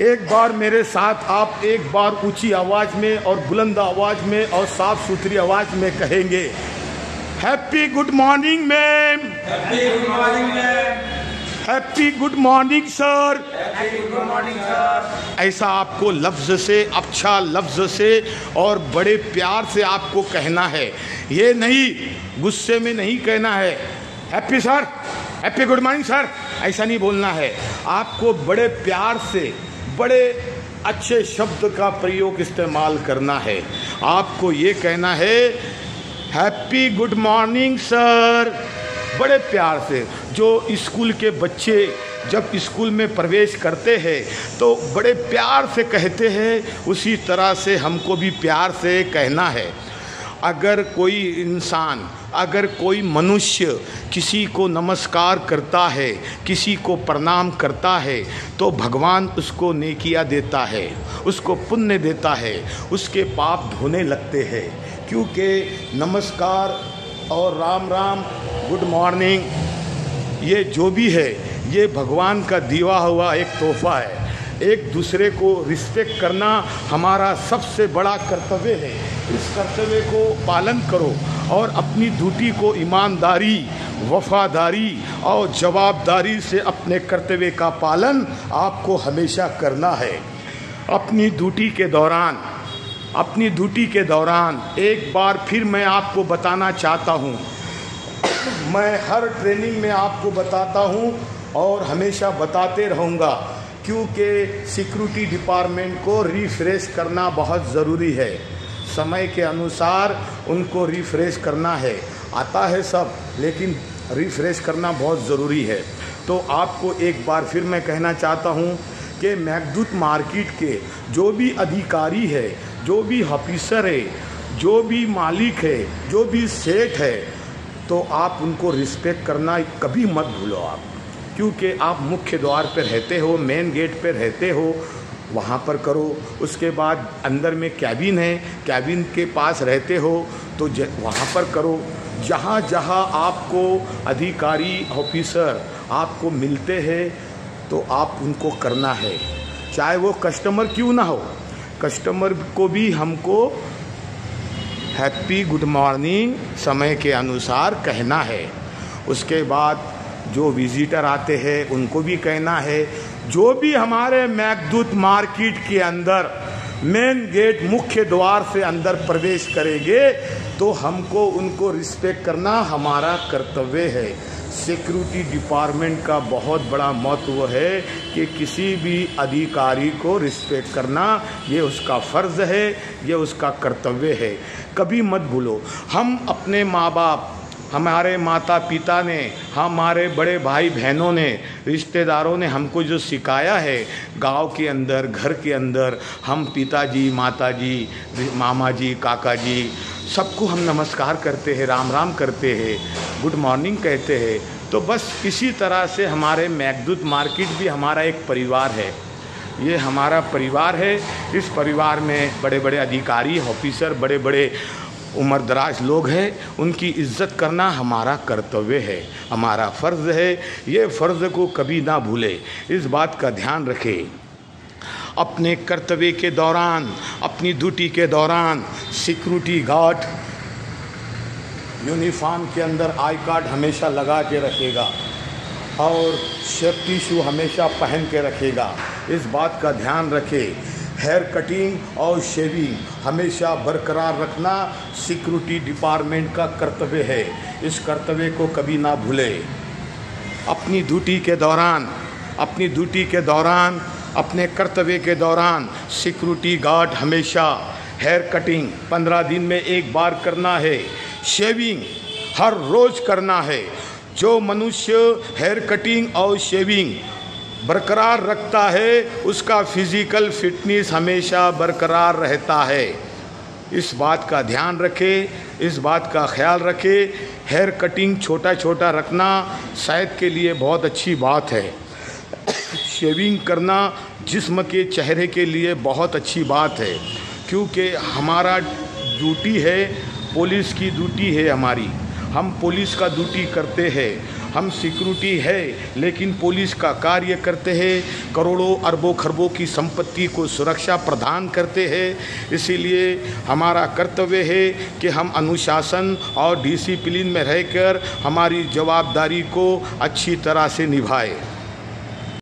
एक बार मेरे साथ आप एक बार ऊँची आवाज़ में और बुलंद आवाज़ में और साफ़ सुथरी आवाज़ में कहेंगे happy good morning ma'am happy good morning ma'am happy good morning sir good morning sir ऐसा आपको लफ्ज से अच्छा लफ्ज से और बड़े प्यार से आपको कहना है। ये नहीं गुस्से में नहीं कहना है। Happy sir happy good morning sir ऐसा नहीं बोलना है। आपको बड़े प्यार से बड़े अच्छे शब्द का प्रयोग इस्तेमाल करना है। आपको ये कहना है, हैप्पी गुड मॉर्निंग, सर। बड़े प्यार से, जो स्कूल के बच्चे जब स्कूल में प्रवेश करते हैं तो बड़े प्यार से कहते हैं, उसी तरह से हमको भी प्यार से कहना है। अगर कोई इंसान, अगर कोई मनुष्य किसी को नमस्कार करता है, किसी को प्रणाम करता है तो भगवान उसको नेकिया देता है, उसको पुण्य देता है, उसके पाप धोने लगते हैं। क्योंकि नमस्कार और राम राम, गुड मॉर्निंग, ये जो भी है, ये भगवान का दीवा हुआ एक तोहफा है। एक दूसरे को रिस्पेक्ट करना हमारा सबसे बड़ा कर्तव्य है। इस कर्तव्य को पालन करो और अपनी ड्यूटी को ईमानदारी, वफादारी और जवाबदारी से अपने कर्तव्य का पालन आपको हमेशा करना है। अपनी ड्यूटी के दौरान, अपनी ड्यूटी के दौरान एक बार फिर मैं आपको बताना चाहता हूँ। मैं हर ट्रेनिंग में आपको बताता हूँ और हमेशा बताते रहूँगा। क्योंकि सिक्योरिटी डिपार्टमेंट को रिफ्रेश करना बहुत ज़रूरी है। समय के अनुसार उनको रिफ्रेश करना है। आता है सब, लेकिन रिफ्रेश करना बहुत ज़रूरी है। तो आपको एक बार फिर मैं कहना चाहता हूँ कि मैगदूत मार्केट के जो भी अधिकारी है, जो भी ऑफिसर है, जो भी मालिक है, जो भी सेठ है तो आप उनको रिस्पेक्ट करना कभी मत भूलो आप। क्योंकि आप मुख्य द्वार पर रहते हो मेन गेट पर रहते हो, वहाँ पर करो। उसके बाद अंदर में कैबिन है कैबिन के पास रहते हो तो वहाँ पर करो। जहाँ जहाँ आपको अधिकारी ऑफिसर आपको मिलते हैं तो आप उनको करना है। चाहे वो कस्टमर क्यों ना हो कस्टमर को भी हमको हैप्पी गुड मॉर्निंग समय के अनुसार कहना है। उसके बाद जो विजिटर आते हैं, उनको भी कहना है, जो भी हमारे मैकदूत मार्केट के अंदर, मेन गेट मुख्य द्वार से अंदर प्रवेश करेंगे तो हमको उनको रिस्पेक्ट करना हमारा कर्तव्य है। सिक्योरिटी डिपार्टमेंट का बहुत बड़ा महत्व है कि किसी भी अधिकारी को रिस्पेक्ट करना, ये उसका फ़र्ज़ है, ये उसका कर्तव्य है। कभी मत भूलो, हम अपने माँ बाप हमारे माता पिता ने, हमारे बड़े भाई बहनों ने, रिश्तेदारों ने हमको जो सिखाया है, गाँव के अंदर, घर के अंदर, हम पिताजी, माताजी मामा जी काका जी सबको हम नमस्कार करते हैं राम राम करते हैं, गुड मॉर्निंग कहते हैं। तो बस इसी तरह से हमारे मैगदूत मार्केट भी हमारा एक परिवार है। ये हमारा परिवार है। इस परिवार में बड़े बड़े अधिकारी, ऑफिसर बड़े बड़े उम्र दराज लोग हैं, उनकी इज़्ज़त करना हमारा कर्तव्य है, हमारा फ़र्ज़ है, ये फ़र्ज़ को कभी ना भूले। इस बात का ध्यान रखें। अपने कर्तव्य के दौरान, अपनी ड्यूटी के दौरान, सिक्योरिटी गार्ड यूनिफॉर्म के अंदर आई कार्ड हमेशा लगा के रखेगा और सेफ्टी शू हमेशा पहन के रखेगा। इस बात का ध्यान रखें। हेयर कटिंग और शेविंग हमेशा बरकरार रखना सिक्योरिटी डिपार्टमेंट का कर्तव्य है। इस कर्तव्य को कभी ना भूले। अपनी ड्यूटी के दौरान, अपनी ड्यूटी के दौरान, अपने कर्तव्य के दौरान सिक्योरिटी गार्ड हमेशा हेयर कटिंग पंद्रह दिन में एक बार करना है। शेविंग हर रोज़ करना है। जो मनुष्य हेयर कटिंग और शेविंग बरकरार रखता है, उसका फ़िज़िकल फिटनेस हमेशा बरकरार रहता है। इस बात का ध्यान रखें, इस बात का ख्याल रखें हेयर कटिंग छोटा छोटा रखना शायद के लिए बहुत अच्छी बात है। शेविंग करना जिस्म के चेहरे के लिए बहुत अच्छी बात है, क्योंकि हमारा ड्यूटी है पुलिस की ड्यूटी है हमारी। हम पुलिस का ड्यूटी करते हैं हम सिक्योरिटी है, लेकिन पुलिस का कार्य करते हैं, करोड़ों अरबों खरबों की संपत्ति को सुरक्षा प्रदान करते हैं। इसीलिए हमारा कर्तव्य है कि हम अनुशासन और डिसिप्लिन में रहकर हमारी जवाबदारी को अच्छी तरह से निभाएँ।